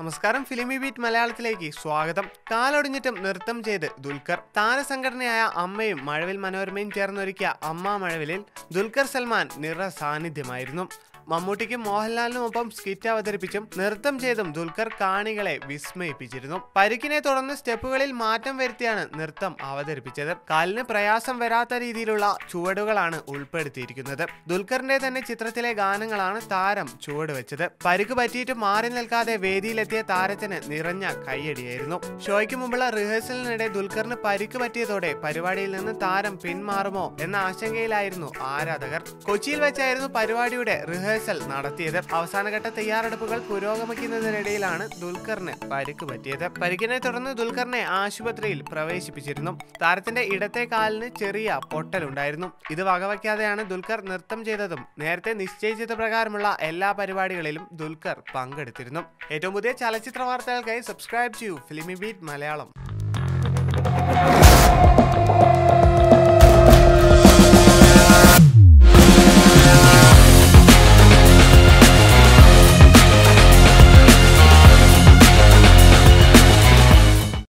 നമസ്കാരം. ഫിലിമി ബീറ്റ് മലയാളത്തിലേക്ക് സ്വാഗതം. കാലൊടിഞ്ഞിട്ടും നൃത്തം ചെയ്ത് ദുൽഖർ. താരസംഘടനയായ അമ്മയും മഴവിൽ മനോരമയും ചേർന്നൊരുക്കിയ അമ്മ മഴവിലിൽ ദുൽഖർ സൽമാൻ നിറ സാന്നിധ്യമായിരുന്നു മമ്മൂട്ടിക്കും മോഹൻലാലിനുമൊപ്പം സ്കിറ്റ് അവതരിപ്പിച്ചും നൃത്തം ചെയ്തും ദുൽഖർ കാണികളെ വിസ്മയിപ്പിച്ചിരുന്നു. പരിക്കിനെ തുടർന്ന് സ്റ്റെപ്പുകളിൽ മാറ്റം വരുത്തിയാണ് നൃത്തം അവതരിപ്പിച്ചത്. കാലിന് പ്രയാസം വരാത്ത രീതിയിലുള്ള ചുവടുകളാണ് ഉൾപ്പെടുത്തിയിരിക്കുന്നത്. ദുൽഖറിന്റെ തന്നെ ചിത്രത്തിലെ ഗാനങ്ങളാണ് താരം ചുവട് വെച്ചത് പരിക്ക് പറ്റിയിട്ട് മാറി നിൽക്കാതെ വേദിയിലെത്തിയ താരത്തിന് നിറഞ്ഞ കൈയടിയായിരുന്നു ഷോയ്ക്ക് മുമ്പുള്ള റിഹേഴ്സലിനിടെ ദുൽഖറിന് പരിക്ക് പറ്റിയതോടെ പരിപാടിയിൽ നിന്ന് താരം പിന്മാറുമോ എന്ന ആശങ്കയിലായിരുന്നു ആരാധകർ. കൊച്ചിയിൽ വെച്ചായിരുന്നു പരിപാടിയുടെ റിഹേഴ്സൽ നടത്തിയത് അവസാനഘട്ട തയ്യാറെടുപ്പുകൾ പുരോഗമിക്കുന്നതിനിടയിലാണ് ദുൽഖറിന് പരിക്ക് പറ്റിയത്. പരിക്കിനെ തുടർന്ന് ദുൽഖറിനെ ആശുപത്രിയിൽ പ്രവേശിപ്പിച്ചിരുന്നു. താരത്തിന്റെ ഇടത്തെ കാലിന് ചെറിയ പൊട്ടലുണ്ടായിരുന്നു. ഇത് വകവയ്ക്കാതെയാണ് ദുൽഖർ നൃത്തം ചെയ്തതും നേരത്തെ നിശ്ചയിച്ചത് പ്രകാരമുള്ള എല്ലാ പരിപാടികളിലും ദുൽഖർ പങ്കെടുത്തിരുന്നു. ഏറ്റവും പുതിയ ചലച്ചിത്ര വാർത്തകൾക്കായി സബ്സ്ക്രൈബ് ചെയ്യൂ ഫിലിമി ബീറ്റ് മലയാളം.